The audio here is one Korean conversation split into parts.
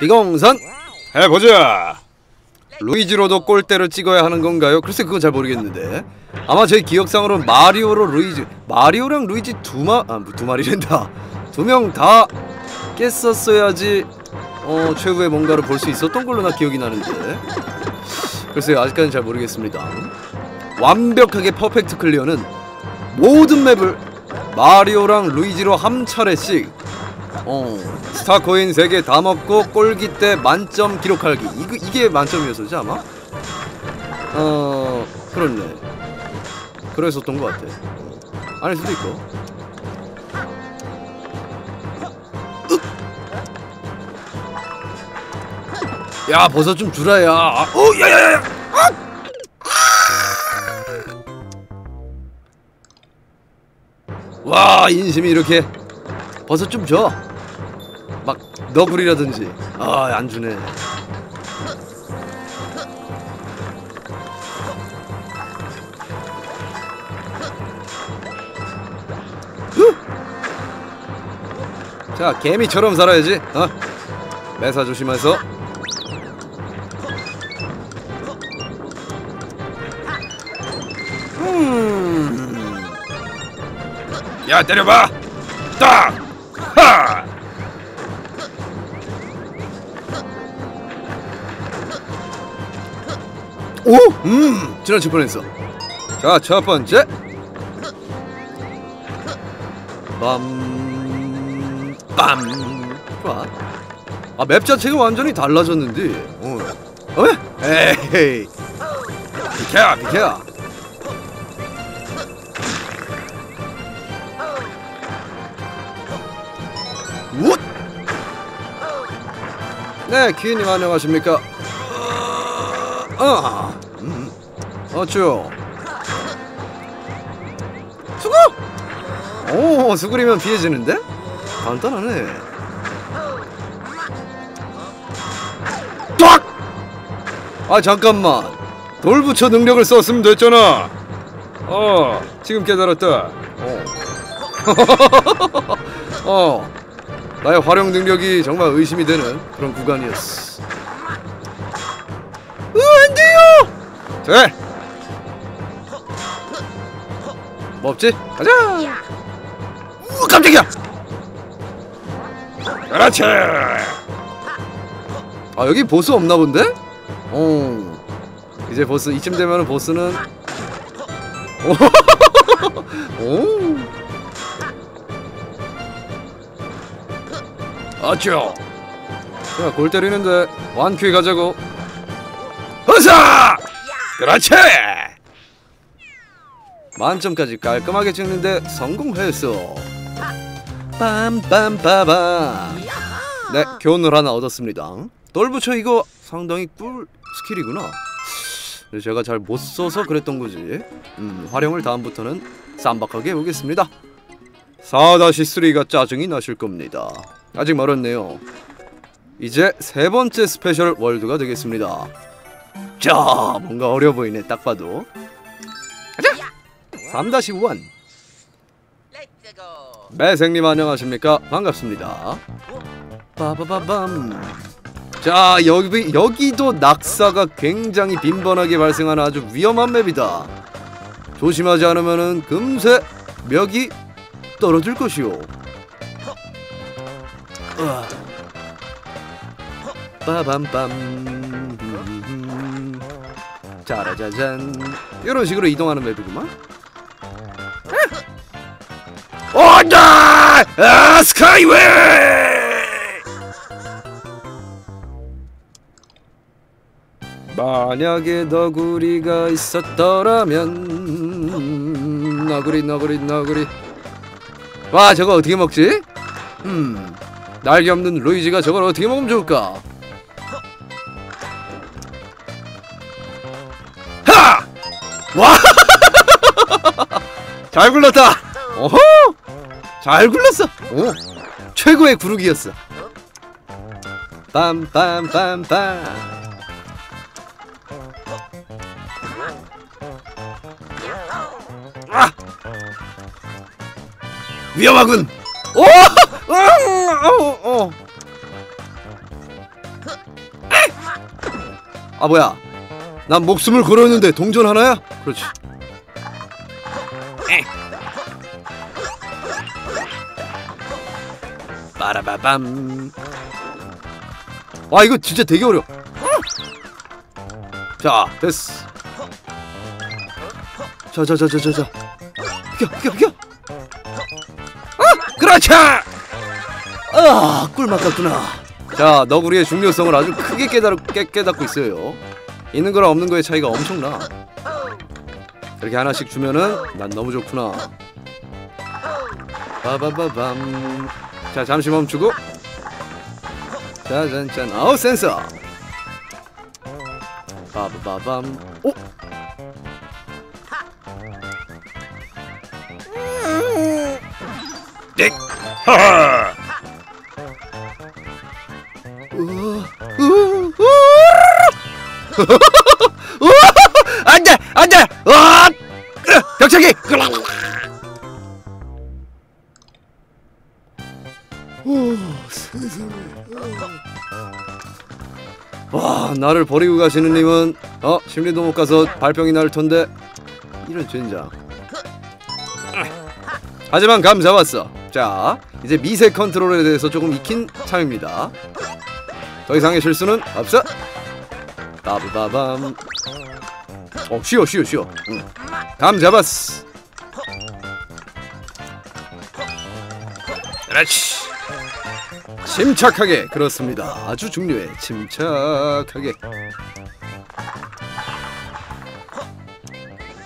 비공정. 해보자. 루이지로도 골대를 찍어야 하는 건가요? 글쎄 그건 잘 모르겠는데. 아마 제 기억상으로 마리오로 루이지 마리오랑 루이지 두마 아 두 마리랜다 두 명 다 깼었어야지 어 최후의 뭔가를 볼 수 있었던 걸로 나 기억이 나는데. 글쎄요 아직까지는 잘 모르겠습니다. 완벽하게 perfect clear는 모든 맵을 마리오랑 루이지로 한 차례씩 어. 스타코인 3개 다 먹고 꼴기 때 만점 기록하기. 이거, 이게 만점이었었지 아마? 어 그렇네. 그랬었던 것 같아. 아닐 수도 있고. 으! 야 버섯 좀 주라 야. 아, 어 야야야 와 인심이 이렇게. 버섯 좀 줘. 막 너구리라든지. 아 안 주네. 후! 자 개미처럼 살아야지. 어? 매사 조심해서. 음. 야 때려봐 딱 지나칠 뻔했어 자, 첫 번째 빰... 빰! 좋아 아, 맵 자체가 완전히 달라졌는데 어. 어? 에이 비켜, 비켜 우 네, 키님 안녕하십니까? 아, 음, 어쭈? 수구! 오, 수구리면 피해지는데? 간단하네. 딱! 아 잠깐만. 돌부처 능력을 썼으면 됐잖아. 어, 지금 깨달았다. 어. 어. 나의 활용 능력이 정말 의심이 되는 그런 구간이었어. 으, 안 돼요! 돼! 없지? 가자! 우, 깜짝이야! 그렇지! 아, 여기 보스 없나 본데? 어. 이제 보스, 이쯤 되면은 보스는. 오! 오! 어쭈 자, 골 때리는데 완쾌 가자고 어서 그렇지 만점까지 깔끔하게 찍는데 성공했어 빰빰빠밤 네 교훈을 하나 얻었습니다 돌부처 이거 상당히 꿀 skill이구나 제가 잘 못 써서 그랬던 거지 음, 활용을 다음부터는 쌈박하게 해보겠습니다 4-3가 짜증이 나실 겁니다 아직 멀었네요. 이제 세 번째 special world가 되겠습니다. 자, 뭔가 어려 보이네. 딱 봐도. 가자. 3-1. 매생님 안녕하십니까? 반갑습니다. 빠바바밤. 자, 여기 여기도 낙사가 굉장히 빈번하게 발생하는 아주 위험한 맵이다. 조심하지 않으면은 금세 멱이 떨어질 것이오. 빠밤빰 짜라자잔 이런 식으로 이동하는 맵이구만 온다! 아 스카이웨이! 만약에 너구리가 있었더라면 너구리 너구리 너구리 와 저거 어떻게 먹지? 음 날개 없는 루이지가 저걸 어떻게 먹으면 좋을까? 하! 와! 잘 굴렀다! 어허! 잘 굴렀어! 오! 최고의 구르기였어. 빰빰빰빰. 아! 위험하군! 오! 어, 어, 어. 아 뭐야 난 목숨을 걸었는데 동전 하나야? 그렇지 빠라바밤. 와 이거 진짜 되게 어려워. 자 됐어. 자자자자자자. 비켜 비켜 비켜. 아 그렇지 아 꿀맛 같구나. 자 너구리의 중요성을 아주 크게 깨달, 깨, 깨닫고 있어요. 있는 거랑 없는 거의 차이가 엄청나. 이렇게 하나씩 주면은 난 너무 좋구나. 빠바바밤 자 잠시 멈추고 짜잔짠 아우 센서 빠바바밤 오 네. 하하. 우와. 나를 버리고 가시는 님은 어 심리도 못 가서 발병이 날 텐데. 이런 젠장. 하지만 감 잡았어. 자 이제 미세 컨트롤에 대해서 조금 익힌 참입니다. 더 이상의 실수는 없어. 빠바밤. 어 쉬어 쉬어 쉬어. 응. 감 잡았어. 그렇지 침착하게 그렇습니다 아주 중요해 침착하게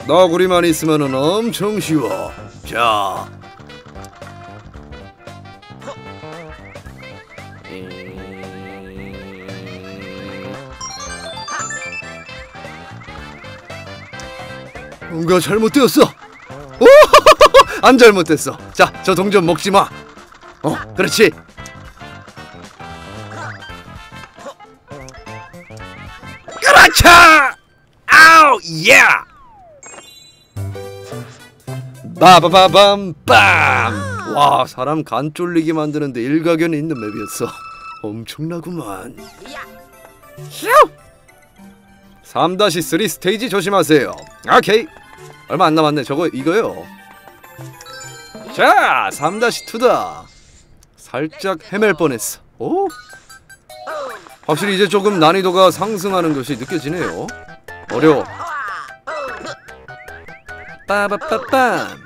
너구리만 있으면 엄청 쉬워 자 뭔가 잘못되었어. 오, 안 잘못됐어. 자, 저 동전 먹지 마. 어, 그렇지. 바바바밤 빰. 와, 사람 간 쫄리게 만드는데 일가견이 있는 맵이었어. 엄청나구만. 휴! 3-3 스테이지 조심하세요. 오케이. 얼마 안 남았네. 저거 이거요. 자, 3-2다. 살짝 헤맬 뻔했어. 오. 확실히 이제 조금 난이도가 상승하는 것이 느껴지네요. 어려워. 빠바빠빰.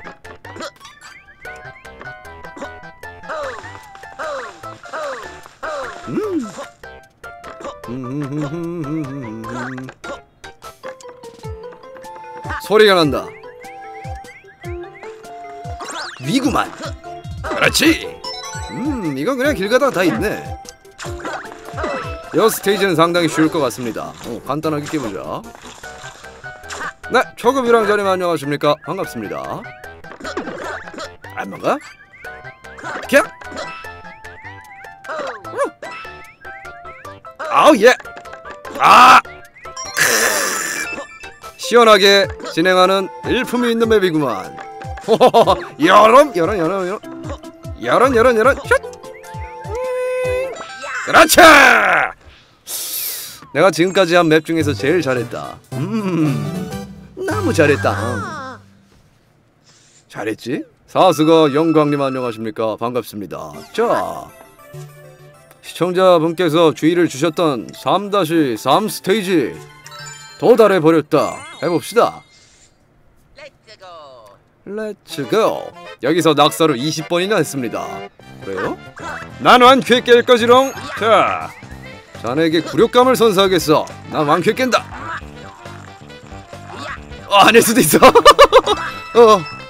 소리가 난다. 위구만. 그렇지. 음, 이건 그냥 길 가다가 다 있네. 여 스테이지는 상당히 쉬울 것 같습니다. 어, 간단하게 깨보자. 네, 초급이랑 자님 안녕하십니까? 반갑습니다. 안 먹어? 캬! 아우 예! 아! 시원하게 진행하는 일품이 있는 맵이구만. 여름 여름 여름 여름 여름 여름 여름 슛. 그렇지. 내가 지금까지 한 맵 중에서 제일 잘했다. 음, 너무 잘했다. 잘했지? 사스가 영광님 안녕하십니까? 반갑습니다. 자, 시청자분께서 주의를 주셨던 3-3 스테이지 도달해 버렸다. 해봅시다. Let's go. 여기서 낙사를 20번이나 했습니다. 그래요? 난 원큐에 깰 거지롱. 자, 자네에게 굴욕감을 선사하겠어. 난 원큐에 깬다. 어, 안할 수도 있어. 어.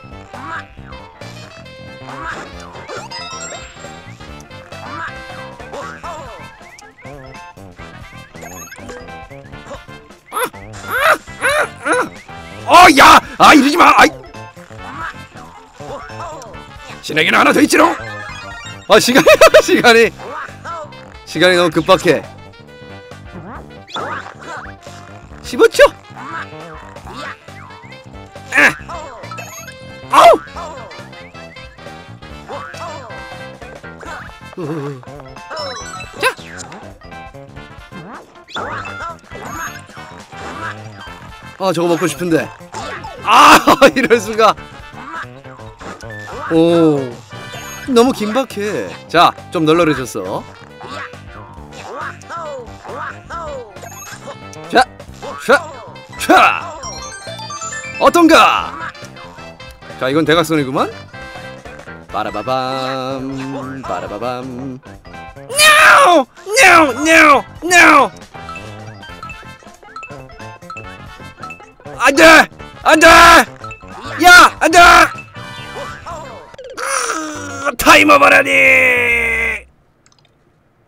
어야! 아 이러지 마! 아이! 신에게는 하나 더 있지롱! 아 시간이 시간이 시간이 너무 급박해. 15초 에. 아우! 자 아 저거 먹고 싶은데. 아 이럴 수가. 오. 너무 긴박해. 자 좀 널널해졌어. 자, 자, 자. 어떤가? 자 이건 대각선이구만. 빠라바밤 빠라바밤. No! No! No! No! 안돼! 안돼! 야! 안돼! 아, 타이머 바라니!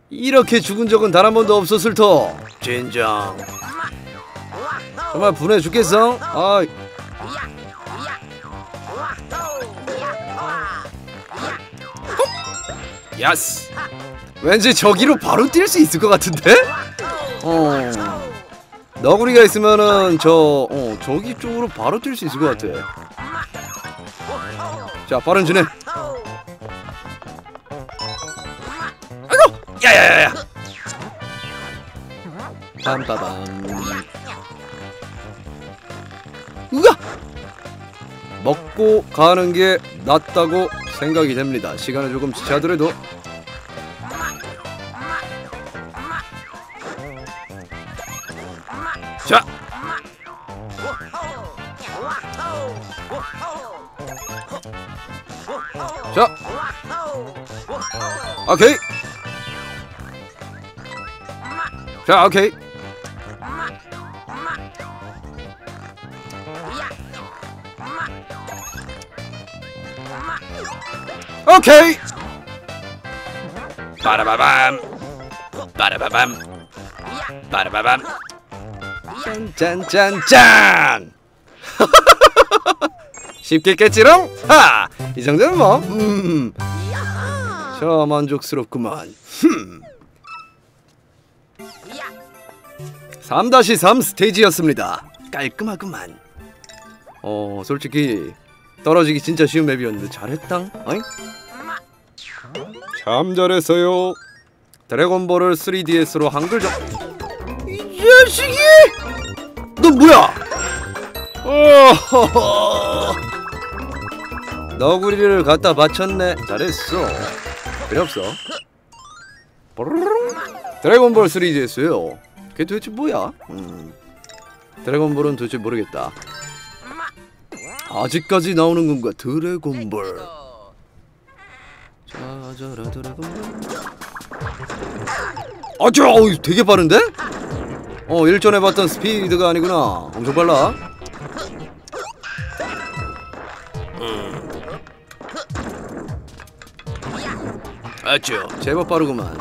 이렇게 죽은 적은 단 한 번도 없었을 터. 젠장. 정말 분해 죽겠어? 아, 야스. 왠지 저기로 바로 뛸 수 있을 것 같은데? 어. 너구리가 있으면은 저 어, 저기 쪽으로 바로 뛸 수 있을 것 같아. 자, 빠른 진행. 아이고! 야야야야. 빰빠밤. 우가! 먹고 가는 게 낫다고 생각이 됩니다. 시간을 조금 지체하더라도 오케이. 자, 오케이. 오케이. 빠라바밤. 빠라바밤. 빠라바밤. 짠짠짠짠. 쉽게 깼지롱? 하! 이 정도는 뭐, 음. 저 만족스럽구만. 흠. 3-3 스테이지였습니다. 깔끔하구만. 어, 솔직히 떨어지기 진짜 쉬운 맵이었는데 잘했당. 어잉? 참 잘했어요. 드래곤볼을 3DS로 한글 적. 이 자식이! 너 뭐야? 어허허. 너구리를 갖다 바쳤네. 잘했어. 필요 없어. 드래곤볼 3DS요. 그게 도대체 뭐야? 음. 드래곤볼은 도대체 모르겠다. 아직까지 나오는 건가? 드래곤볼. 자자라 드래곤볼. 아저 어, 되게 빠른데? 어 일전에 봤던 스피드가 아니구나. 엄청 빨라. 아쭈 제법 빠르구만!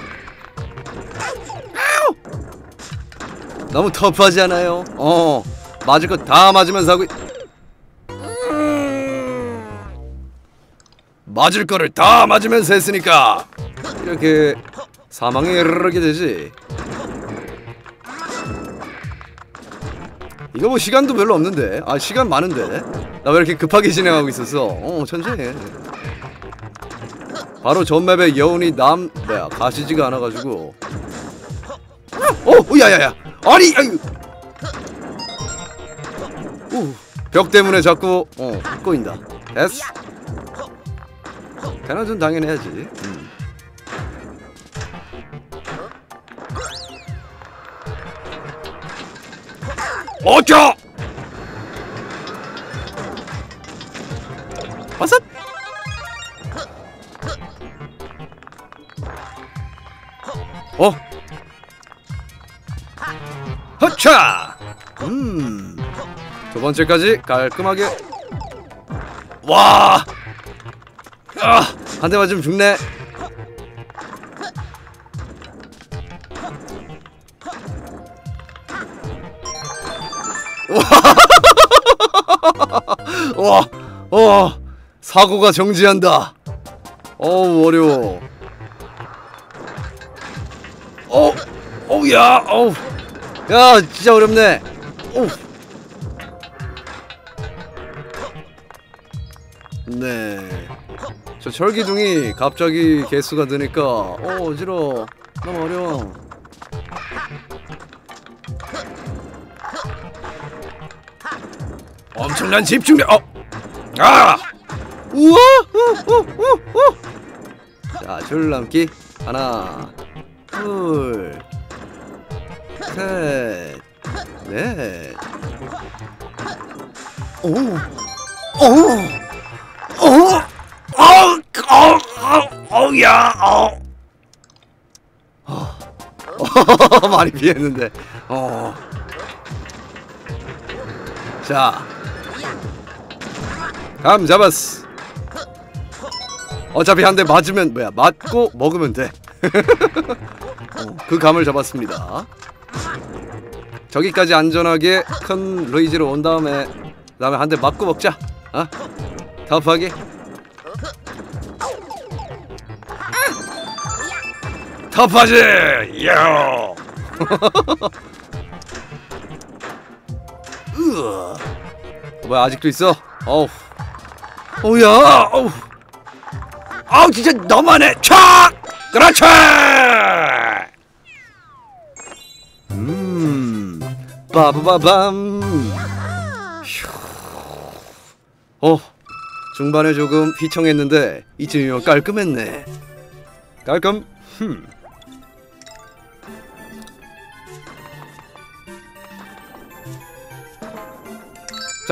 너무 터프하지 않아요? 어 맞을 거 다 맞으면서 하고 있- 음. 맞을 거를 다 맞으면서 했으니까 이렇게 사망에 이르게 되지 이거 뭐 시간도 별로 없는데 아 시간 많은데 나 왜 이렇게 급하게 진행하고 있었어 어 천천히 해 바로 전 맵에 여운이 남 뭐야 가시지가 않아가지고. 어, 야야야. 아니 아유. 오, 벽 때문에 자꾸 어 꼬인다. 됐어. 대낮은 당연히 해야지. 음. 어쩌 두 번째까지 깔끔하게. 와! 아! 한 대 맞으면 죽네. 와! 와, 어, 사고가 정지한다. 어우 어려워. 어, 어우 야, 어우, 야, 진짜 어렵네. 오. 네. 저 철기둥이 갑자기 개수가 드니까 어 어지러워. 너무 어려워. 엄청난 집중력. 어. 아! 우와! 우, 우, 우, 우. 자, 줄넘기 하나, 둘, 셋, 넷. 오, 오, 오, 많이 피했는데. 어. 자, 감 잡았어. 어차피 한 대 맞으면 뭐야 맞고 먹으면 돼. 어, 그 감을 잡았습니다. 저기까지 안전하게 큰 루이지로 온 다음에 그다음에 한 대 맞고 먹자. 어? 터프하게. 터프하지. 야. 으아. 뭐야 아직도 있어? 어우. 오야. 어우. 아우 진짜 너무하네. 촥. 그렇지. 음. 빠바바밤. 휴. 어. 중반에 조금 휘청했는데 이쯤이면 깔끔했네. 깔끔. 흠.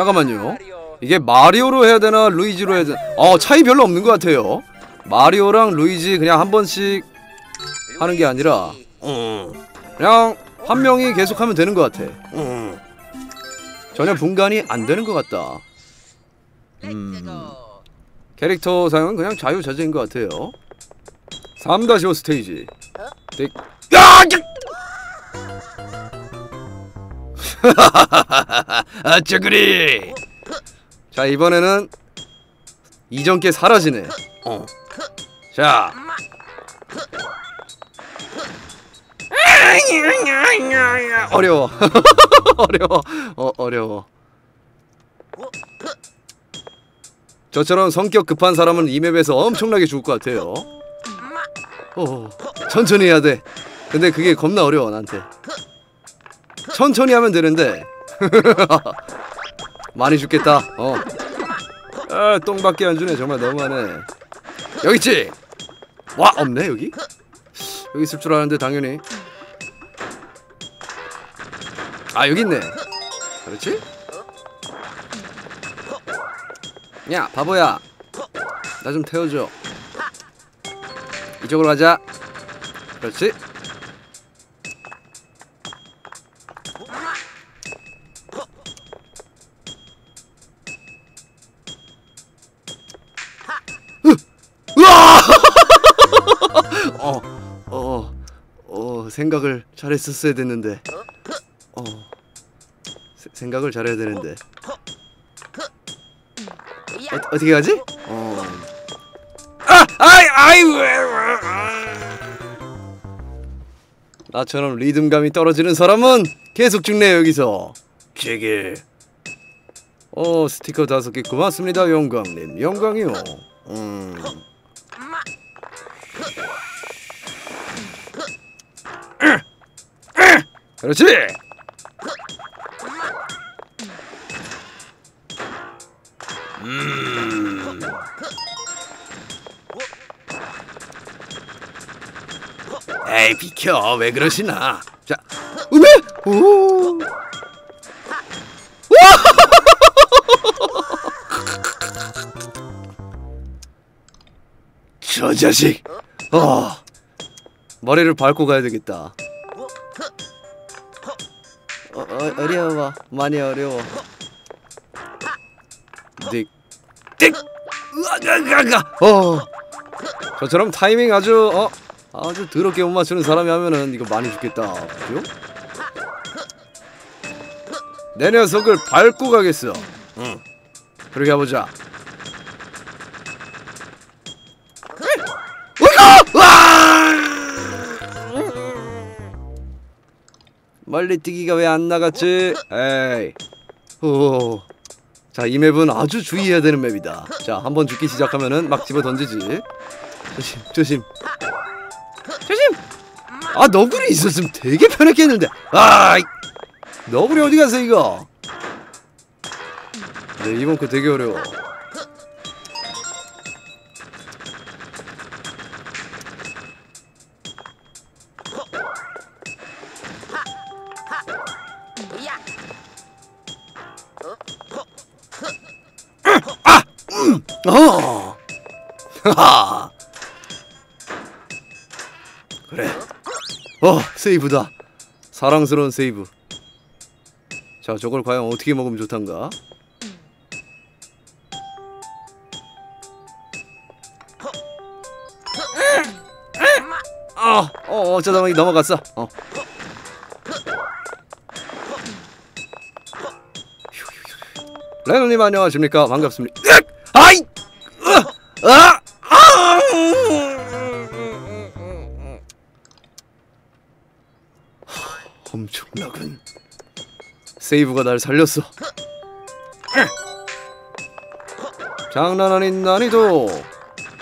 잠깐만요. 이게 마리오로 해야 되나 루이지로 해야 되나? 어 차이 별로 없는 것 같아요. 마리오랑 루이지 그냥 한 번씩 하는 게 아니라 음, 그냥 한 명이 계속 하면 되는 것 같아. 음. 전혀 분간이 안 되는 것 같다. 음, 캐릭터 사용은 그냥 자유자재인 것 같아요. 3-5 스테이지. 네. 야! 아, 쭈그리. 자 이번에는 이전 게 사라지네. 어. 자. 어려워. 어려워. 어 어려워. 저처럼 성격 급한 사람은 이 맵에서 엄청나게 죽을 것 같아요. 어, 천천히 해야 돼. 근데 그게 겁나 어려워 나한테. 천천히 하면 되는데 많이 죽겠다. 어. 아, 똥밖에 안 주네. 정말 너무하네. 여기 있지. 와 없네 여기. 여기 있을 줄 알았는데 당연히. 아 여기 있네. 그렇지? 야 바보야. 나 좀 태워줘. 이쪽으로 가자. 그렇지? 생각을 잘했었어야 됐는데. 어, 세, 생각을 잘해야 되는데. 어, 어떻게 가지? 어. 아, 아이, 아이, 왜. 나처럼 리듬감이 떨어지는 사람은 계속 죽네 여기서. 제게. 어, 스티커 다섯 개 고맙습니다, 영광님. 영광이요. 음. 그렇지. 음. 에이 비켜 왜 그러시나? 자, 음에 오. 저 자식. 어. 머리를 밟고 가야 되겠다. 어, 어, 어려워. 많이 어려워. 딕. 딕. 으아가가가. 어. 저처럼 타이밍 아주 어 아주 더럽게 못 맞추는 사람이 하면은 이거 많이 죽겠다. 그죠? 내 녀석을 밟고 가겠어. 응. 그렇게 해보자 멀리 뛰기가 왜 안 나갔지? 에이 오. 자, 이 맵은 아주 주의해야 되는 맵이다. 자, 한번 죽기 시작하면은 막 집어 던지지. 조심, 조심. 조심! 아, 너구리 있었으면 되게 편했겠는데. 아, 이- 너구리 어디 갔어, 이거? 네, 이번 거 되게 어려워. 그래. 어, 세이브다. 사랑스러운 세이브. 자, 저걸 과연 어떻게 먹으면 좋단가? 아, 어, 어쩌다 보니 넘어갔어. 어. 레노님 안녕하십니까? 반갑습니다. 으악! 아이! 으! 아! 아! 세이브가 날 살렸어. 장난 아닌 난이도.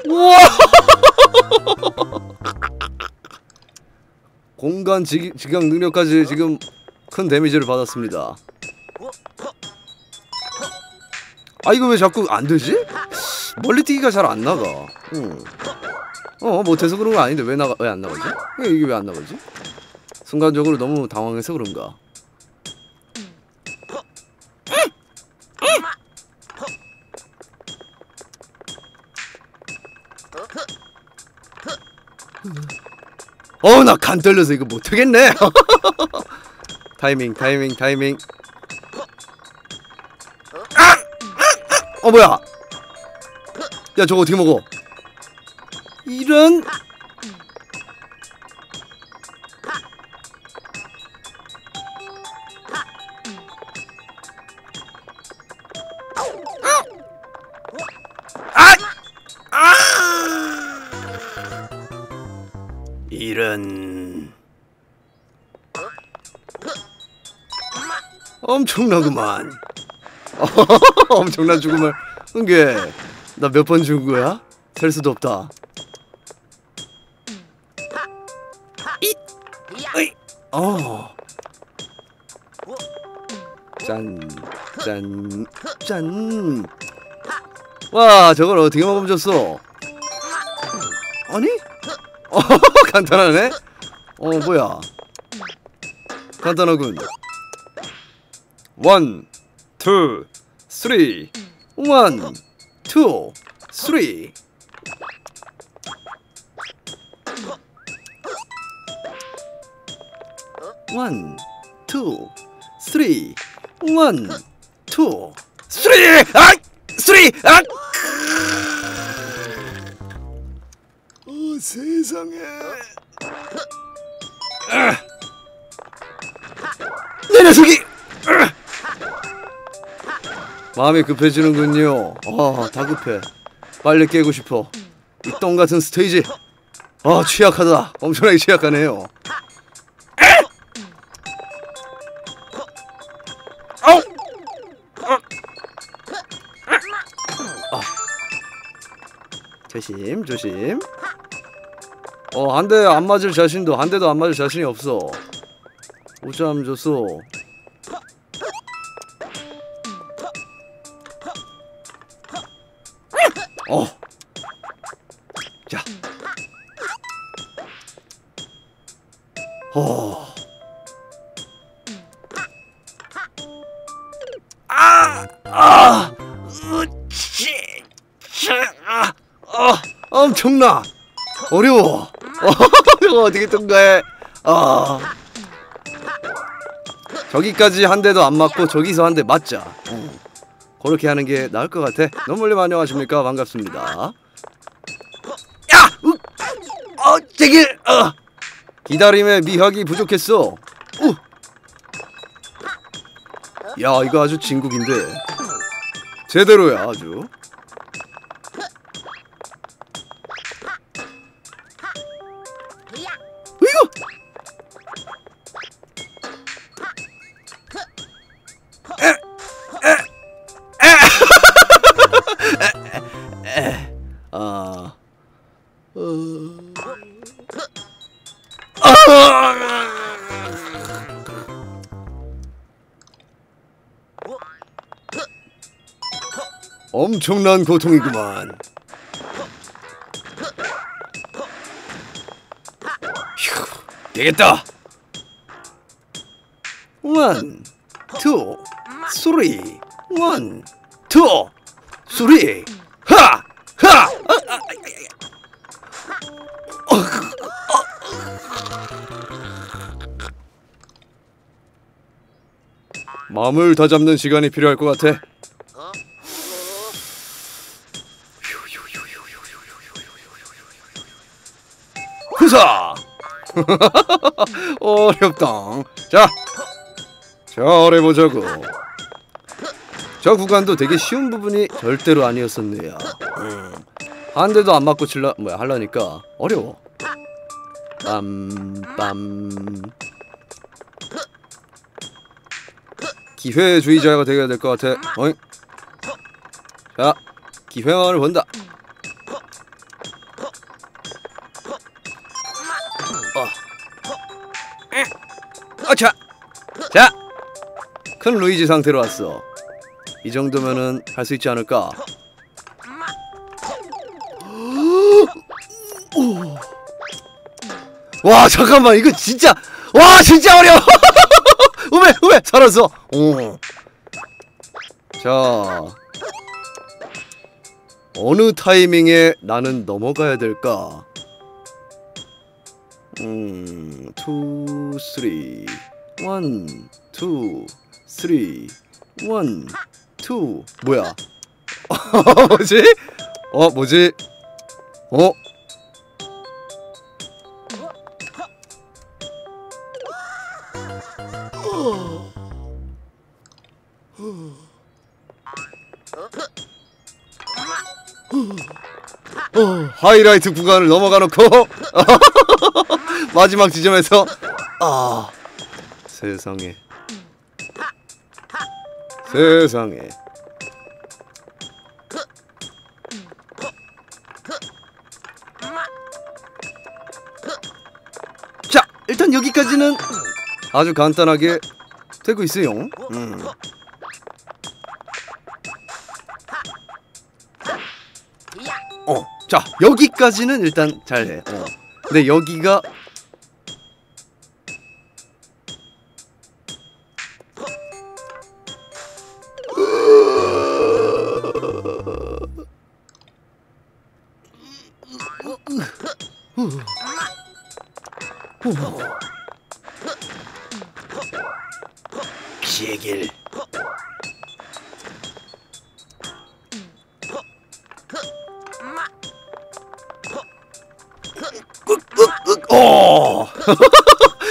공간 지, 지각 능력까지 지금 큰 데미지를 받았습니다. 아 이거 왜 자꾸 안 되지? 멀리 뛰기가 잘 안 나가. 응. 어 못해서 그런 거 아닌데 왜 나가 왜 안 나가지? 왜 이게 왜 안 나가지? 순간적으로 너무 당황해서 그런가? 어나 간 떨려서 이거 못하겠네. 타이밍 타이밍 타이밍. 어 뭐야? 야 저거 어떻게 먹어? 이런 엄청나구만. 엄청난 죽음을 은게 나 몇 번 죽은 거야? 셀 수도 없다. 이, 어이, 어. 짠, 짠, 짠. 와, 저걸 어떻게 먹으면 줬어? 아니? 어, 간단하네. 어, 뭐야? 간단하군. 원, 투, 쓰리. 원, 투, 쓰리. 원, 투, 쓰리. 원, 투, 쓰리. 아, 쓰리. 아. 어, 세상에. 아. 내 녀석이. 아. 마음이 급해지는군요. 아, 다급해. 빨리 깨고 싶어. 이 똥 같은 스테이지. 아, 취약하다. 엄청나게 취약하네요. 아. 조심, 조심. 어, 한대안 맞을 자신도, 한 대도 안 맞을 자신이 없어. 오점 줬어. 어. 엄청나! 어려워! 어, 이거 어떻게 통과해? 아. 저기까지 한 대도 안 맞고 저기서 한 대 맞자. 어. 그렇게 하는 게 나을 것 같아. 너물님 안녕하십니까? 반갑습니다. 야! 으! 어, 제길! 어! 기다림에 미학이 부족했어. 우! 야, 이거 아주 진국인데. 제대로야 아주 엄청난 고통이구만. 휴, 되겠다. 원, 투, 쓰리, 원, 투, 쓰리, 하, 하. 아, 아, 마음을 다잡는 시간이 필요할 것 같아. 어렵다. 자, 잘해보자고. 저 구간도 되게 쉬운 부분이 절대로 아니었었네요. 음. 한 대도 안 맞고 칠라 뭐야 할라니까 어려워. 빰빰. 기회주의자가 되어야 될 것 같아. 어잉? 자, 기회만을 본다. 자! 큰 루이지 상태로 왔어. 이 정도면은 할 수 있지 않을까? 와 잠깐만 이거 진짜 와 진짜 어려워 우메 우메 살았어 어. 자 어느 타이밍에 나는 넘어가야 될까 음, two, three, one, two, three, one, two. 뭐야? 뭐지? 어, 뭐지? 어? 어, 하이라이트 구간을 넘어가 놓고 마지막 지점에서 아 세상에 세상에 자 일단 여기까지는 아주 간단하게 되고 있어요 음. 어, 자 여기까지는 일단 잘해. 어. 근데 여기가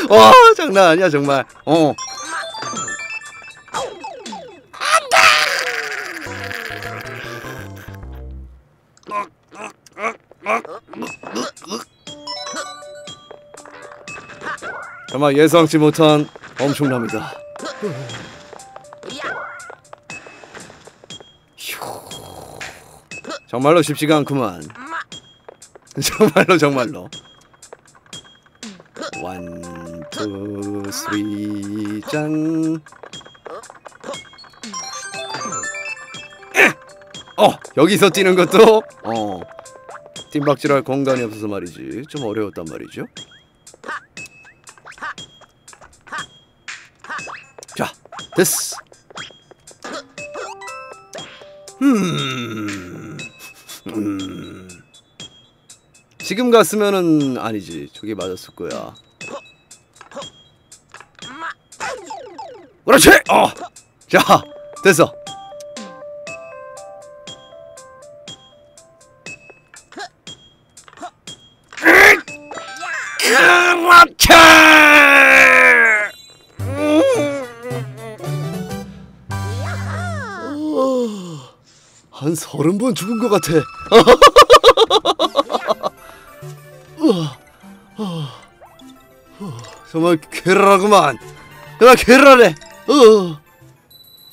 와 장난 아니야 정말. 어. 정말 예상치 못한 엄청납니다. 휴. 정말로 쉽지가 않구만. 정말로 정말로. 짠. 어 여기서 뛰는 것도 어 팀박질할 공간이 없어서 말이지 좀 어려웠단 말이죠. 자 됐어. 음. 음. 지금 갔으면은 아니지 저기 맞았을 거야. 그렇지. 어. 자 됐어. 그렇지. 한 서른 번 죽은 것 같아. 우와, 어, 어, 정말 괴랄하구만. 정말 괴랄해. 어,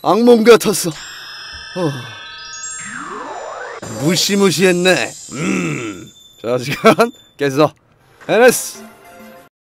악몽 같았어. 어. 무시무시했네. 음. 자 시간 깼어. 해냈어.